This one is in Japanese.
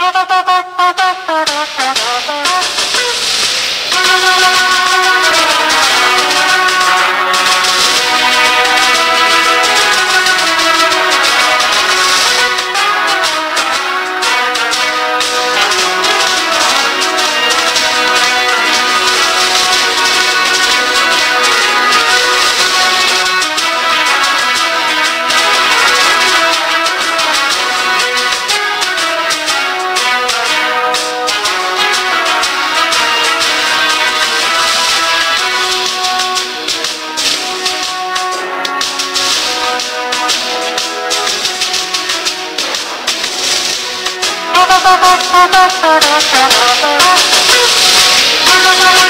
ハハハハ! Thank you.